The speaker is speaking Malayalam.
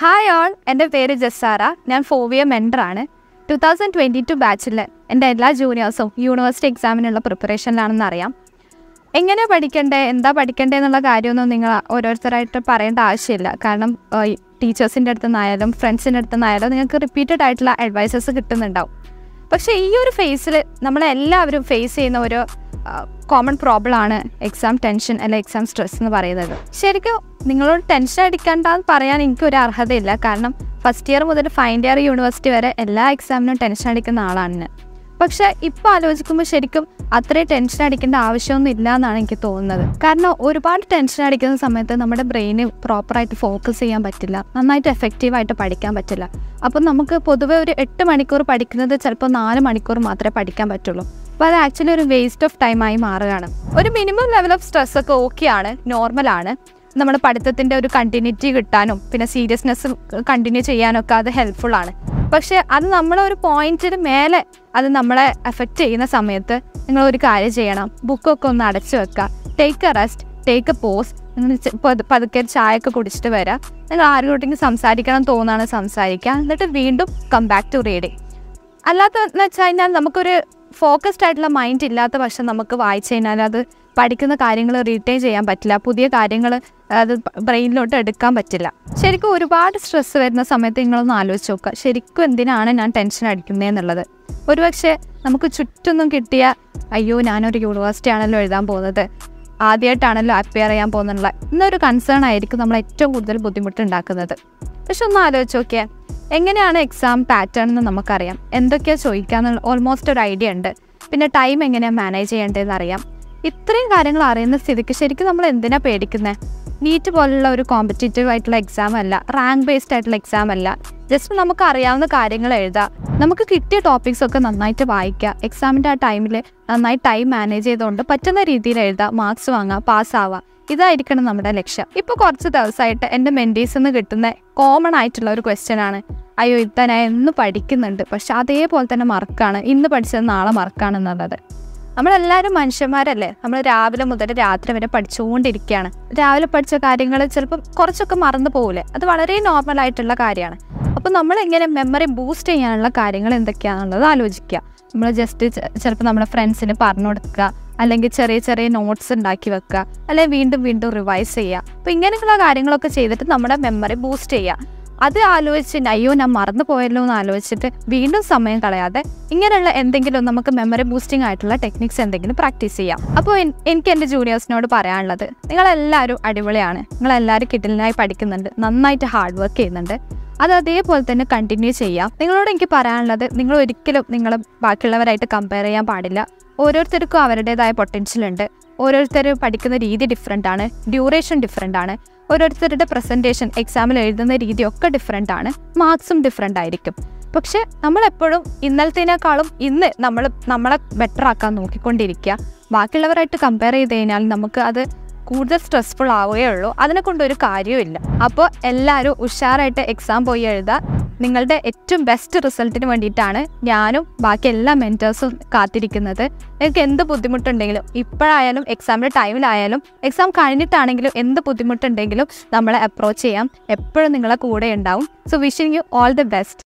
ഹായ് ഓൾ എന്റെ പേര് ജസാറ ഞാൻ ഫോവിയ മെൻഡറാണ് ടു തൗസൻഡ് ട്വന്റി ടു ബാച്ചിൽ എന്റെ എല്ലാ ജൂനിയേഴ്സും യൂണിവേഴ്സിറ്റി എക്സാമിനുള്ള പ്രിപ്പറേഷനിലാണെന്ന് അറിയാം. എങ്ങനെ പഠിക്കണ്ടേ? എന്താ പഠിക്കണ്ടേ എന്നുള്ള കാര്യമൊന്നും നിങ്ങൾ ഓരോരുത്തരായിട്ട് പറയേണ്ട ആവശ്യമില്ല. കാരണം ടീച്ചേഴ്സിന്റെ അടുത്ത് നിന്നായാലും ഫ്രണ്ട്സിന്റെ അടുത്ത് നിന്നായാലും നിങ്ങൾക്ക് റിപ്പീറ്റഡ് ആയിട്ടുള്ള അഡ്വൈസസ് കിട്ടുന്നുണ്ടാവും. പക്ഷേ ഈ ഒരു ഫേസിൽ നമ്മളെല്ലാവരും ഫേസ് ചെയ്യുന്ന ഒരു കോമൺ പ്രോബ്ലം ആണ് എക്സാം ടെൻഷൻ അല്ലെ എക്സാം സ്ട്രെസ് എന്ന് പറയുന്നത്. ശരിക്കും നിങ്ങളോട് ടെൻഷൻ അടിക്കണ്ടെന്ന് പറയാൻ എനിക്കൊരു അർഹതയില്ല. കാരണം ഫസ്റ്റ് ഇയർ മുതൽ ഫൈനൽ ഇയർ യൂണിവേഴ്സിറ്റി വരെ എല്ലാ എക്സാമിനും ടെൻഷൻ അടിക്കുന്ന ആളാണ് പക്ഷെ ഇപ്പോൾ ആലോചിക്കുമ്പോൾ ശരിക്കും അത്രയും ടെൻഷൻ അടിക്കേണ്ട ആവശ്യമൊന്നും ഇല്ല എന്നാണ് എനിക്ക് തോന്നുന്നത്. കാരണം ഒരുപാട് ടെൻഷൻ അടിക്കുന്ന സമയത്ത് നമ്മുടെ ബ്രെയിന് പ്രോപ്പറായിട്ട് ഫോക്കസ് ചെയ്യാൻ പറ്റില്ല. നന്നായിട്ട് എഫക്റ്റീവായിട്ട് പഠിക്കാൻ പറ്റില്ല. അപ്പം നമുക്ക് പൊതുവെ ഒരു എട്ട് മണിക്കൂർ പഠിക്കുന്നത് ചിലപ്പോൾ നാല് മണിക്കൂർ മാത്രമേ പഠിക്കാൻ പറ്റുള്ളൂ. അപ്പോൾ അത് ആക്ച്വലി ഒരു വേസ്റ്റ് ഓഫ് ടൈമായി മാറുകയാണ്. ഒരു മിനിമം ലെവൽ ഓഫ് സ്ട്രെസ് ഒക്കെ ഓക്കെയാണ് നോർമലാണ് നമ്മുടെ പഠിത്തത്തിന്റെ ഒരു കണ്ടിന്യൂറ്റി കിട്ടാനും പിന്നെ സീരിയസ്നെസ് കണ്ടിന്യൂ ചെയ്യാനൊക്കെ അത് ഹെൽപ്ഫുൾ ആണ്. പക്ഷേ അത് നമ്മളെ ഒരു പോയിന്റിന് മേലെ അത് നമ്മളെ എഫക്റ്റ് ചെയ്യുന്ന സമയത്ത് നിങ്ങൾ ഒരു കാര്യം ചെയ്യണം. ബുക്കൊക്കെ ഒന്ന് അടച്ചു വെക്കുക take a rest take a pause പതുക്കെ ചായ ഒക്കെ കുടിച്ചിട്ട് വരാം. നിങ്ങൾ ആരോടെങ്കിലും സംസാരിക്കണം തോന്നാണ് സംസാരിക്കുക എന്നിട്ട് വീണ്ടും കം ബാക്ക് ടു റീഡിങ് അല്ലാത്തതെന്ന് വെച്ച് കഴിഞ്ഞാൽ നമുക്കൊരു ഫോക്കസ്ഡ് ആയിട്ടുള്ള മൈൻഡ് ഇല്ലാത്ത പക്ഷം നമുക്ക് വായിച്ചു കഴിഞ്ഞാൽ അത് പഠിക്കുന്ന കാര്യങ്ങൾ റീറ്റെയിൻ ചെയ്യാൻ പറ്റില്ല. പുതിയ കാര്യങ്ങൾ അത് ബ്രെയിനിലോട്ട് എടുക്കാൻ പറ്റില്ല. ശരിക്കും ഒരുപാട് സ്ട്രെസ് വരുന്ന സമയത്ത് നിങ്ങളൊന്ന് ആലോചിച്ച് നോക്കുക. ശരിക്കും എന്തിനാണ് ഞാൻ ടെൻഷൻ അടിക്കുന്നത് എന്നുള്ളത്? ഒരുപക്ഷെ നമുക്ക് ചുറ്റൊന്നും കിട്ടിയ അയ്യോ ഞാനൊരു യൂണിവേഴ്സിറ്റി ആണല്ലോ എഴുതാൻ പോകുന്നത്. ആദ്യമായിട്ടാണല്ലോ അപ്പിയർ ചെയ്യാൻ പോകുന്നുള്ള എന്നൊരു കൺസേൺ ആയിരിക്കും നമ്മൾ ഏറ്റവും കൂടുതൽ ബുദ്ധിമുട്ടുണ്ടാക്കുന്നത് പക്ഷെ ഒന്ന് ആലോചിച്ച് നോക്കിയേ എങ്ങനെയാണ് എക്സാം പാറ്റേൺ എന്ന് നമുക്കറിയാം. എന്തൊക്കെയാണ് ചോദിക്കാന്നുള്ള ഓൾമോസ്റ്റ് ഒരു ഐഡിയ ഉണ്ട്. പിന്നെ ടൈം എങ്ങനെയാണ് മാനേജ് ചെയ്യേണ്ടതെന്ന് അറിയാം. ഇത്രയും കാര്യങ്ങൾ അറിയുന്ന സ്ഥിതിക്ക് ശരിക്കും നമ്മൾ എന്തിനാ പേടിക്കുന്നത് നീറ്റ് പോലുള്ള ഒരു കോമ്പറ്റേറ്റീവ് ആയിട്ടുള്ള എക്സാം അല്ല റാങ്ക് ബേസ്ഡ് ആയിട്ടുള്ള എക്സാം അല്ല. ജസ്റ്റ് നമുക്ക് അറിയാവുന്ന കാര്യങ്ങൾ എഴുതാം നമുക്ക് കിട്ടിയ ടോപ്പിക്സ് ഒക്കെ നന്നായിട്ട് വായിക്കുക. എക്സാമിന്റെ ആ ടൈമിൽ നന്നായി ടൈം മാനേജ് ചെയ്തുകൊണ്ട് പറ്റുന്ന രീതിയിൽ എഴുതാം മാർക്സ് വാങ്ങാം പാസ്സാവാം ഇതായിരിക്കണം നമ്മുടെ ലക്ഷ്യം. ഇപ്പോൾ കുറച്ച് ദിവസമായിട്ട് എന്റെ മെന്റീസിൽ നിന്ന് കിട്ടുന്ന കോമൺ ആയിട്ടുള്ള ഒരു ക്വസ്റ്റ്യൻ ആണ്. അയ്യോ ഇത്തന ഞാൻ എന്ന് പഠിക്കുന്നുണ്ട്. പക്ഷെ അതേപോലെ തന്നെ മറക്കാണ് ഇന്ന് പഠിച്ചത് നാളെ മറക്കാണെന്നുള്ളത് നമ്മളെല്ലാവരും മനുഷ്യന്മാരല്ലേ? നമ്മൾ രാവിലെ മുതൽ രാത്രി വരെ പഠിച്ചുകൊണ്ടിരിക്കുകയാണ്. രാവിലെ പഠിച്ച കാര്യങ്ങൾ ചിലപ്പം കുറച്ചൊക്കെ മറന്നു പോകില്ലേ അത് വളരെ നോർമൽ ആയിട്ടുള്ള കാര്യമാണ്. അപ്പോൾ നമ്മൾ എങ്ങനെ മെമ്മറി ബൂസ്റ്റ് ചെയ്യാനുള്ള കാര്യങ്ങൾ എന്തൊക്കെയാണെന്നുള്ളത് ആലോചിക്കുക. നമ്മൾ ജസ്റ്റ് ചിലപ്പോൾ നമ്മുടെ ഫ്രണ്ട്സിന് പറഞ്ഞു കൊടുക്കുക. അല്ലെങ്കിൽ ചെറിയ ചെറിയ നോട്ട്സ് ഉണ്ടാക്കി വെക്കുക. അല്ലെങ്കിൽ വീണ്ടും വീണ്ടും റിവൈസ് ചെയ്യുക. അപ്പോൾ ഇങ്ങനെയുള്ള കാര്യങ്ങളൊക്കെ ചെയ്തിട്ട് നമ്മുടെ മെമ്മറി ബൂസ്റ്റ് ചെയ്യുക. അത് ആലോചിച്ച് അയ്യോ ഞാൻ മറന്നു പോയല്ലോ എന്ന് ആലോചിച്ചിട്ട് വീണ്ടും സമയം കളയാതെ ഇങ്ങനെയുള്ള എന്തെങ്കിലും നമുക്ക് മെമ്മറി ബൂസ്റ്റിംഗ് ആയിട്ടുള്ള ടെക്നിക്സ് എന്തെങ്കിലും പ്രാക്ടീസ് ചെയ്യാം. അപ്പോൾ എനിക്ക് എന്റെ ജൂനിയേഴ്സിനോട് പറയാനുള്ളത് നിങ്ങളെല്ലാവരും അടിപൊളിയാണ്. നിങ്ങളെല്ലാവരും കിഡിലിനായി പഠിക്കുന്നുണ്ട്. നന്നായിട്ട് ഹാർഡ് വർക്ക് ചെയ്യുന്നുണ്ട്. അത് അതേപോലെ തന്നെ കണ്ടിന്യൂ ചെയ്യാം. നിങ്ങളോട് എനിക്ക് പറയാനുള്ളത് നിങ്ങൾ ഒരിക്കലും നിങ്ങൾ ബാക്കിയുള്ളവരായിട്ട് കമ്പയർ ചെയ്യാൻ പാടില്ല. ഓരോരുത്തർക്കും അവരുടേതായ പൊട്ടൻഷ്യൽ ഉണ്ട്. ഓരോരുത്തർ പഠിക്കുന്ന രീതി ഡിഫറെന്റ് ആണ്. ഡ്യൂറേഷൻ ഡിഫറെന്റ് ആണ്. ഓരോരുത്തരുടെ പ്രസന്റേഷൻ എക്സാമിൽ എഴുതുന്ന രീതിയൊക്കെ ഡിഫറെന്റ് ആണ്. മാർക്സും ഡിഫറെന്റ് ആയിരിക്കും. പക്ഷെ നമ്മളെപ്പോഴും ഇന്നലത്തേനേക്കാളും ഇന്ന് നമ്മൾ നമ്മളെ ബെറ്റർ ആക്കാൻ നോക്കിക്കൊണ്ടിരിക്കുക. ബാക്കിയുള്ളവരായിട്ട് കമ്പയർ ചെയ്ത് കഴിഞ്ഞാൽ നമുക്ക് അത് കൂടുതൽ സ്ട്രെസ്ഫുൾ ആവുകയുള്ളൂ. അതിനെ കൊണ്ടൊരു കാര്യവുമില്ല. അപ്പോൾ എല്ലാവരും ഉഷാറായിട്ട് എക്സാം പോയി എഴുതുക. നിങ്ങളുടെ ഏറ്റവും ബെസ്റ്റ് റിസൾട്ടിന് വേണ്ടിയിട്ടാണ് ഞാനും ബാക്കി എല്ലാ മെന്റേഴ്സും കാത്തിരിക്കുന്നത്. നിങ്ങൾക്ക് എന്ത് ബുദ്ധിമുട്ടുണ്ടെങ്കിലും ഇപ്പോഴായാലും എക്സാമിന്റെ ടൈമിലായാലും എക്സാം കഴിഞ്ഞിട്ടാണെങ്കിലും എന്ത് ബുദ്ധിമുട്ടുണ്ടെങ്കിലും നമ്മളെ അപ്രോച്ച് ചെയ്യാം. എപ്പോഴും നിങ്ങളെ കൂടെ ഉണ്ടാവും. So wishing you all the best